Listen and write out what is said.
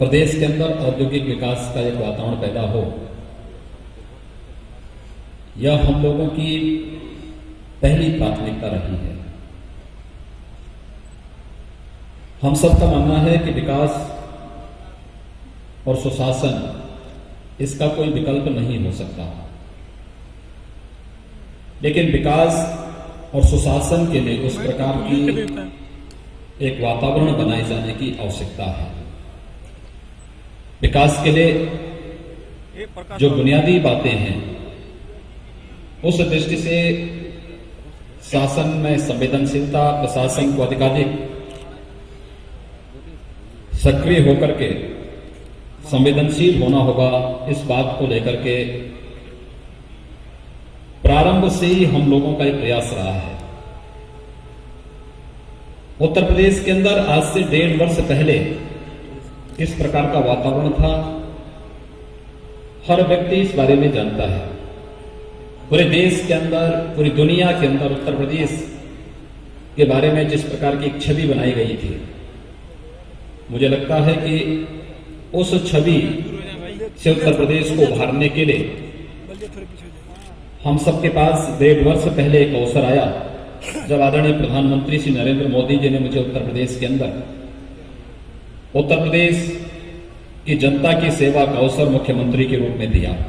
प्रदेश के अंदर औद्योगिक विकास का एक वातावरण पैदा हो। यह हम लोगों की पहली प्राथमिकता रही है। हम सबका मानना है कि विकास और सुशासन इसका कोई विकल्प नहीं हो सकता। लेकिन विकास और सुशासन के लिए उस प्रकार की एक वातावरण बनाए जाने की आवश्यकता है। विकास के लिए जो बुनियादी बातें हैं, उस दृष्टि से शासन में संवेदनशीलता, प्रशासन को अधिकाधिक सक्रिय होकर के संवेदनशील होना होगा, इस बात को लेकर के प्रारंभ से ही हम लोगों का एक प्रयास रहा है। उत्तर प्रदेश के अंदर आज से डेढ़ वर्ष पहले इस प्रकार का वातावरण था। हर व्यक्ति इस बारे में जानता है। पूरे देश के अंदर, पूरी दुनिया के अंदर उत्तर प्रदेश के बारे में जिस प्रकार की छवि बनाई गई थी, मुझे लगता है कि उस छवि से उत्तर प्रदेश को उभारने के लिए हम सबके पास डेढ़ वर्ष पहले एक अवसर आया, जब आदरणीय प्रधानमंत्री श्री नरेंद्र मोदी जी ने मुझे उत्तर प्रदेश के अंदर उत्तर प्रदेश की जनता की सेवा का अवसर मुख्यमंत्री के रूप में दिया।